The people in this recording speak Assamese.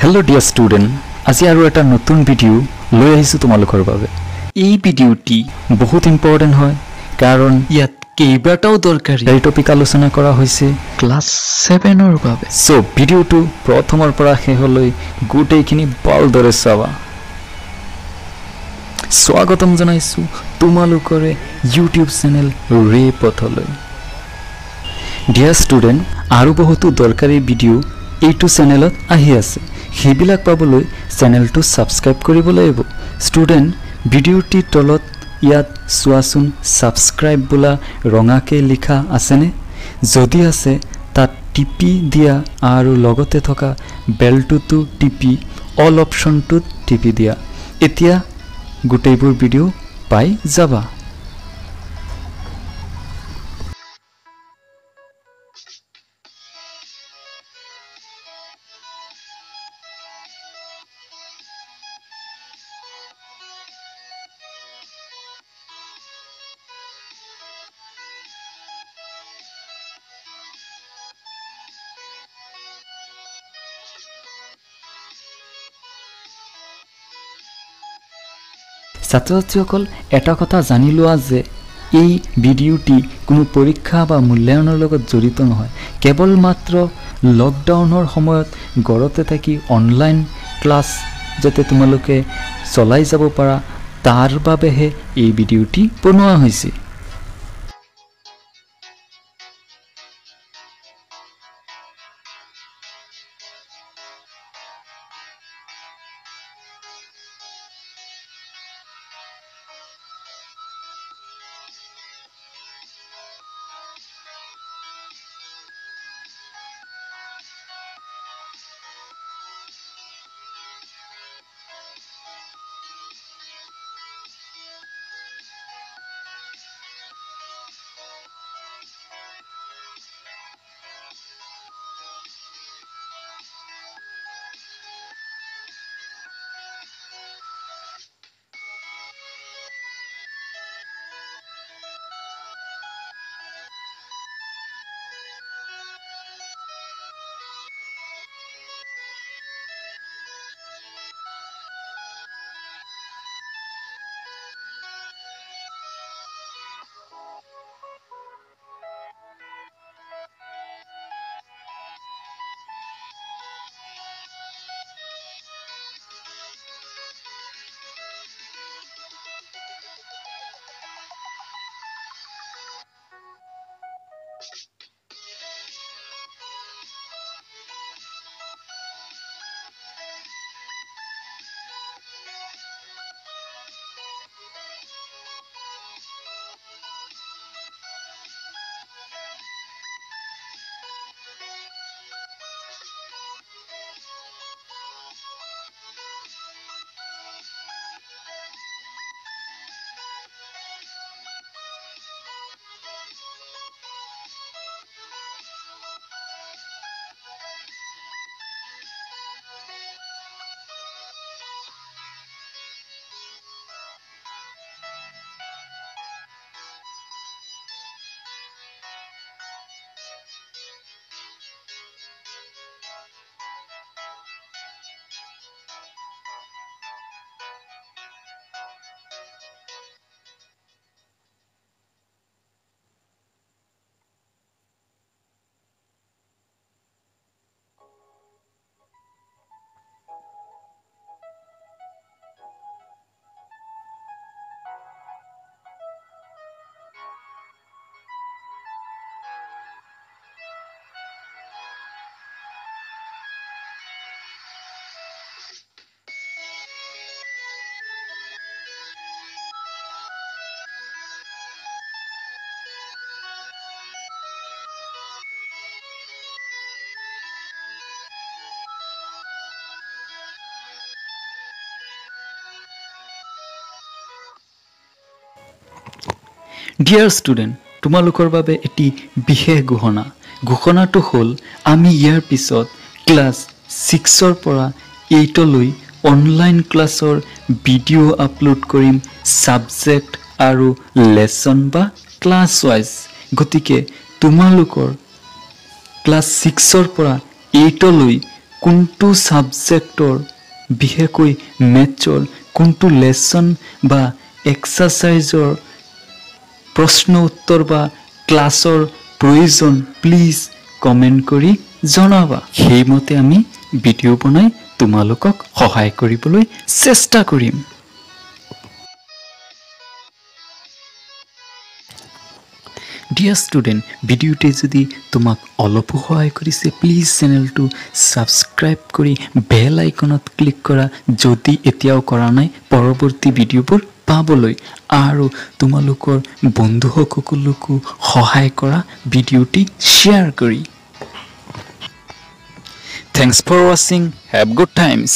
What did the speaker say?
হেল্ল' ডিয়াৰ ষ্টুডেণ্ট আজি আৰু এটা নতুন ভিডিঅ' লৈ আহিছোঁ তোমালোকৰ বাবে। এই ভিডিঅ'টি বহুত ইম্পৰ্টেণ্ট হয় কাৰণ ইয়াত কেইবাটাও দৰকাৰী টপিক আলোচনা কৰা হৈছে ক্লাছ ছেভেনৰ বাবে। চ' ভিডিঅ'টো প্ৰথমৰ পৰা শেষলৈ গোটেইখিনি ভালদৰে চাবা। স্বাগতম জনাইছোঁ তোমালোকৰে ইউটিউব চেনেল ৰে পথলৈ ডিয়াৰ ষ্টুডেণ্ট আৰু বহুতো দৰকাৰী ভিডিঅ' এইটো চেনেলত আহি আছে। সেইবিলাক পাবলৈ চেনেলটো ছাবস্ক্ৰাইব কৰিব লাগিব। ষ্টুডেণ্ট ভিডিঅ'টিৰ তলত ইয়াত চোৱাচোন ছাবস্ক্ৰাইব বোলা ৰঙাকৈ লিখা আছেনে? যদি আছে তাত টিপি দিয়া আৰু লগতে থকা বেলটোতো টিপি অল অপশ্যনটোত টিপি দিয়া। এতিয়া গোটেইবোৰ ভিডিঅ' পাই যাবা। ছাত্ৰ ছাত্ৰীসকল এটা কথা জানি লোৱা যে এই ভিডিঅ'টি কোনো পৰীক্ষা বা মূল্যায়নৰ লগত জড়িত নহয়। কেৱল মাত্ৰ লকডাউনৰ সময়ত ঘৰতে থাকি অনলাইন ক্লাছ যাতে তোমালোকে চলাই যাব পাৰা তাৰ বাবেহে এই ভিডিঅ'টি বনোৱা হৈছে। ডিয়াৰ ষ্টুডেণ্ট তোমালোকৰ বাবে এটি বিশেষ ঘোষণা। ঘোষণাটো হ'ল আমি ইয়াৰ পিছত ক্লাছ ছিক্সৰ পৰা এইটলৈ অনলাইন ক্লাছৰ ভিডিঅ' আপলোড কৰিম ছাবজেক্ট আৰু লেচন বা ক্লাছ ৱাইজ গতিকে তোমালোকৰ ক্লাছ ছিক্সৰ পৰা এইটলৈ কোনটো ছাবজেক্টৰ বিশেষকৈ মেথছৰ কোনটো লেচন বা এক্সাৰচাইজৰ প্ৰশ্ন উত্তৰ বা ক্লাছৰ প্ৰয়োজন প্লিজ কমেণ্ট কৰি জনাবা। সেইমতে আমি ভিডিঅ' বনাই তোমালোকক সহায় কৰিবলৈ চেষ্টা কৰিম। ডিয়াৰ ষ্টুডেণ্ট ভিডিঅ'টোৱে যদি তোমাক অলপো সহায় কৰিছে প্লিজ চেনেলটো ছাবস্ক্ৰাইব কৰি বেল আইকনত ক্লিক কৰা। যদি এতিয়াও কৰা নাই পৰৱৰ্তী ভিডিঅ'বোৰ পাবলৈ আৰু তোমালোকৰ বন্ধুসকলকো সহায় কৰা ভিডিঅ'টি শ্বেয়াৰ কৰি। থেংকছ ফৰ ৱাচিং হেভ গুড টাইমছ